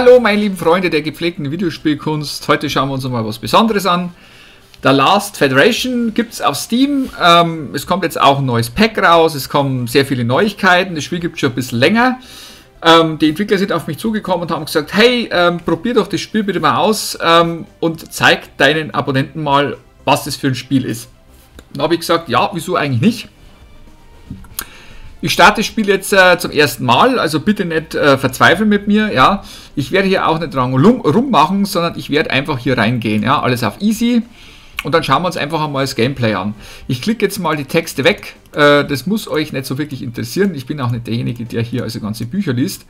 Hallo meine lieben Freunde der gepflegten Videospielkunst. Heute schauen wir uns mal was Besonderes an. The Last Federation gibt es auf Steam. Ähm, es kommt jetzt auch ein neues Pack raus. Es kommen sehr viele Neuigkeiten. Das Spiel gibt es schon ein bisschen länger. Ähm, die Entwickler sind auf mich zugekommen und haben gesagt, hey, ähm, probier doch das Spiel bitte mal aus ähm, und zeig deinen Abonnenten mal, was das für ein Spiel ist. Dann habe ich gesagt, ja, wieso eigentlich nicht? Ich starte das Spiel jetzt äh, zum ersten Mal, also bitte nicht äh, verzweifeln mit mir, ja. Ich werde hier auch nicht dran rummachen, sondern ich werde einfach hier reingehen, ja. Alles auf easy. Und dann schauen wir uns einfach einmal das Gameplay an. Ich klicke jetzt mal die Texte weg. Äh, das muss euch nicht so wirklich interessieren. Ich bin auch nicht derjenige, der hier also ganze Bücher liest.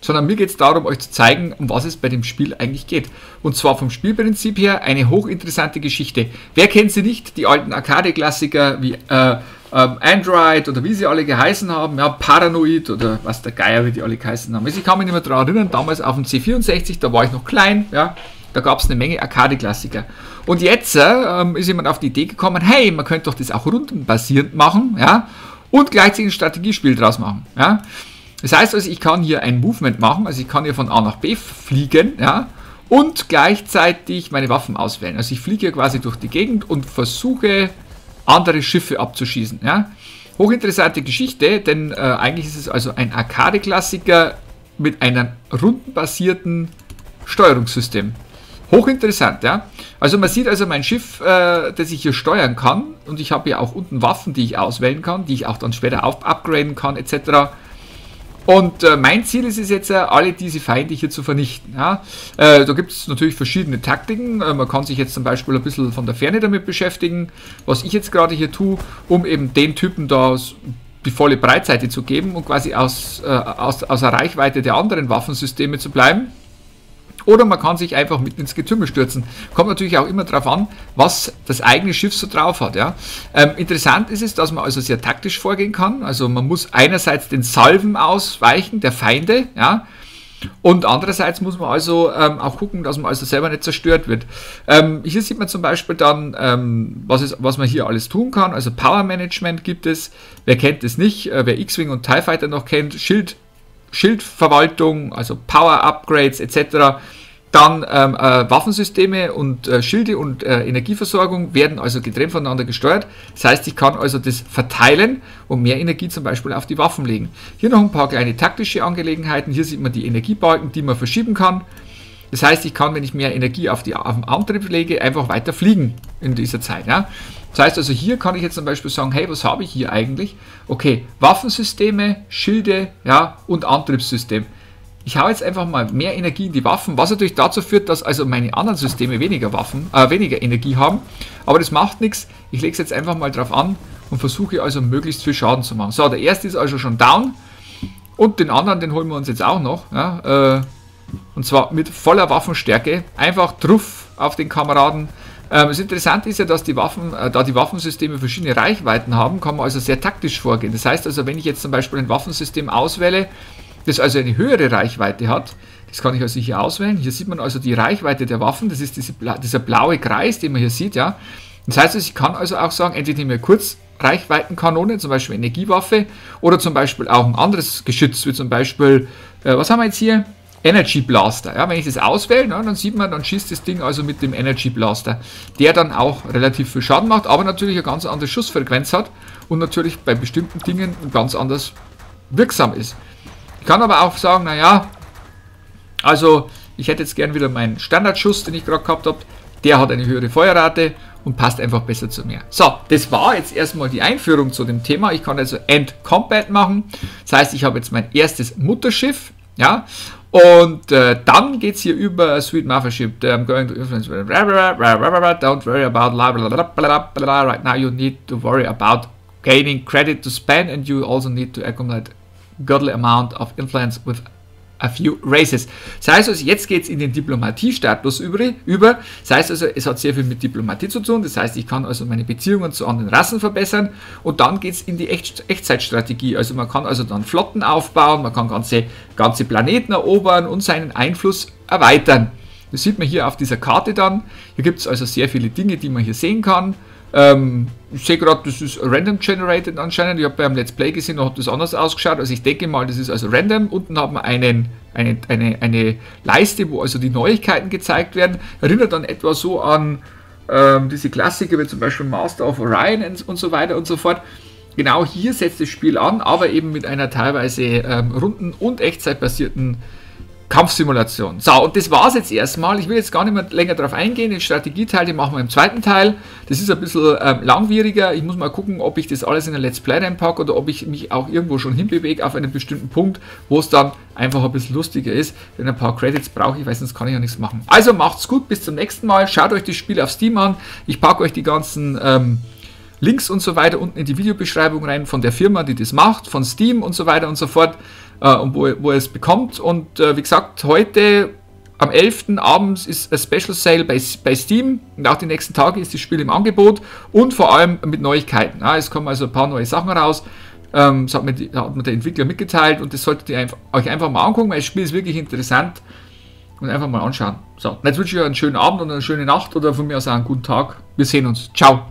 Sondern mir geht es darum, euch zu zeigen, um was es bei dem Spiel eigentlich geht. Und zwar vom Spielprinzip her eine hochinteressante Geschichte. Wer kennt sie nicht? Die alten Arcade-Klassiker wie äh, ähm, Android oder wie sie alle geheißen haben, ja, Paranoid oder was der Geier, wie die alle geheißen haben. Also ich kann mich nicht mehr daran erinnern, damals auf dem C64, da war ich noch klein, ja, da gab es eine Menge Arcade-Klassiker. Und jetzt äh, ist jemand auf die Idee gekommen, hey, man könnte doch das auch rundenbasierend machen, ja, und gleichzeitig ein Strategiespiel draus machen, ja. Das heißt also, ich kann hier ein Movement machen, also ich kann hier von A nach B fliegen, ja, und gleichzeitig meine Waffen auswählen. Also ich fliege hier quasi durch die Gegend und versuche andere Schiffe abzuschießen. Ja? Hochinteressante Geschichte, denn äh, eigentlich ist es also ein Arcade-Klassiker mit einem rundenbasierten Steuerungssystem. Hochinteressant, ja. Also man sieht also mein Schiff, äh, das ich hier steuern kann und ich habe hier auch unten Waffen, die ich auswählen kann, die ich auch dann später auf upgraden kann etc. Und äh, mein Ziel ist es jetzt, äh, alle diese Feinde hier zu vernichten. Ja? Äh, da gibt es natürlich verschiedene Taktiken. Äh, man kann sich jetzt zum Beispiel ein bisschen von der Ferne damit beschäftigen, was ich jetzt gerade hier tue, um eben den Typen da die volle Breitseite zu geben und quasi aus, äh, aus, aus der Reichweite der anderen Waffensysteme zu bleiben. Oder man kann sich einfach mitten ins Getümmel stürzen. Kommt natürlich auch immer darauf an, was das eigene Schiff so drauf hat. Ja. Ähm, interessant ist es, dass man also sehr taktisch vorgehen kann. Also man muss einerseits den Salven ausweichen, der Feinde, ja. Und andererseits muss man also ähm, auch gucken, dass man also selber nicht zerstört wird. Ähm, hier sieht man zum Beispiel dann, ähm, was, ist, was man hier alles tun kann. Also Power Management gibt es. Wer kennt es nicht? Äh, wer X-Wing und TIE Fighter noch kennt, Schild, Schildverwaltung, also Power Upgrades etc. Dann ähm, äh, Waffensysteme und äh, Schilde und äh, Energieversorgung werden also getrennt voneinander gesteuert. Das heißt, ich kann also das verteilen und mehr Energie zum Beispiel auf die Waffen legen. Hier noch ein paar kleine taktische Angelegenheiten. Hier sieht man die Energiebalken, die man verschieben kann. Das heißt, ich kann, wenn ich mehr Energie auf, die, auf den Antrieb lege, einfach weiter fliegen in dieser Zeit. Ja? Das heißt also, hier kann ich jetzt zum Beispiel sagen, hey, was habe ich hier eigentlich? Okay, Waffensysteme, Schilde ja, und Antriebssystem ich habe jetzt einfach mal mehr Energie in die Waffen, was natürlich dazu führt, dass also meine anderen Systeme weniger Waffen, äh, weniger Energie haben. Aber das macht nichts. Ich lege es jetzt einfach mal drauf an und versuche also möglichst viel Schaden zu machen. So, der erste ist also schon down. Und den anderen, den holen wir uns jetzt auch noch. Ja, äh, und zwar mit voller Waffenstärke. Einfach truff auf den Kameraden. Ähm, das Interessante ist ja, dass die Waffen, äh, da die Waffensysteme verschiedene Reichweiten haben, kann man also sehr taktisch vorgehen. Das heißt also, wenn ich jetzt zum Beispiel ein Waffensystem auswähle, das also eine höhere Reichweite hat. Das kann ich also hier auswählen. Hier sieht man also die Reichweite der Waffen. Das ist diese, dieser blaue Kreis, den man hier sieht. Ja. Das heißt, also, ich kann also auch sagen, entweder nehme ich Kurzreichweitenkanone, zum Beispiel Energiewaffe, oder zum Beispiel auch ein anderes Geschütz, wie zum Beispiel, äh, was haben wir jetzt hier? Energy Blaster. Ja, wenn ich das auswähle, ja, dann sieht man, dann schießt das Ding also mit dem Energy Blaster, der dann auch relativ viel Schaden macht, aber natürlich eine ganz andere Schussfrequenz hat und natürlich bei bestimmten Dingen ganz anders wirksam ist kann aber auch sagen, naja, also ich hätte jetzt gern wieder meinen Standardschuss, den ich gerade gehabt habe. Der hat eine höhere Feuerrate und passt einfach besser zu mir. So, das war jetzt erstmal die Einführung zu dem Thema. Ich kann also End Combat machen. Das heißt, ich habe jetzt mein erstes Mutterschiff. Ja, und äh, dann geht es hier über Sweet Mothership. I'm going to influence. Don't worry about right now. You need to worry about gaining credit to spend, and you also need to accumulate godly amount of influence with a few races. Das heißt also, jetzt geht es in den Diplomatiestatus über. Das heißt also, es hat sehr viel mit Diplomatie zu tun. Das heißt, ich kann also meine Beziehungen zu anderen Rassen verbessern. Und dann geht es in die Echt Echtzeitstrategie. Also man kann also dann Flotten aufbauen, man kann ganze, ganze Planeten erobern und seinen Einfluss erweitern. Das sieht man hier auf dieser Karte dann. Hier gibt es also sehr viele Dinge, die man hier sehen kann. Ähm, ich sehe gerade, das ist random generated anscheinend. Ich habe beim Let's Play gesehen, da hat das anders ausgeschaut. Also ich denke mal, das ist also random. Unten haben wir einen, eine, eine, eine Leiste, wo also die Neuigkeiten gezeigt werden. Erinnert dann etwa so an ähm, diese Klassiker wie zum Beispiel Master of Orion und, und so weiter und so fort. Genau hier setzt das Spiel an, aber eben mit einer teilweise ähm, runden und echtzeitbasierten Kampfsimulation. So, und das war es jetzt erstmal. Ich will jetzt gar nicht mehr länger darauf eingehen. Den Strategieteil, den machen wir im zweiten Teil. Das ist ein bisschen ähm, langwieriger. Ich muss mal gucken, ob ich das alles in ein Let's Play reinpacke oder ob ich mich auch irgendwo schon hinbewege auf einen bestimmten Punkt, wo es dann einfach ein bisschen lustiger ist. Denn ein paar Credits brauche ich, weil sonst kann ich ja nichts machen. Also macht's gut, bis zum nächsten Mal. Schaut euch das Spiel auf Steam an. Ich packe euch die ganzen ähm, Links und so weiter unten in die Videobeschreibung rein von der Firma, die das macht, von Steam und so weiter und so fort äh, und wo, wo ihr es bekommt. Und äh, wie gesagt, heute am 11. abends ist ein Special Sale bei, bei Steam und auch die nächsten Tage ist das Spiel im Angebot und vor allem mit Neuigkeiten. Ja, es kommen also ein paar neue Sachen raus. Ähm, das hat mir, die, hat mir der Entwickler mitgeteilt und das solltet ihr einfach, euch einfach mal angucken, weil das Spiel ist wirklich interessant und einfach mal anschauen. So, jetzt wünsche ich euch einen schönen Abend und eine schöne Nacht oder von mir aus auch einen guten Tag. Wir sehen uns. Ciao.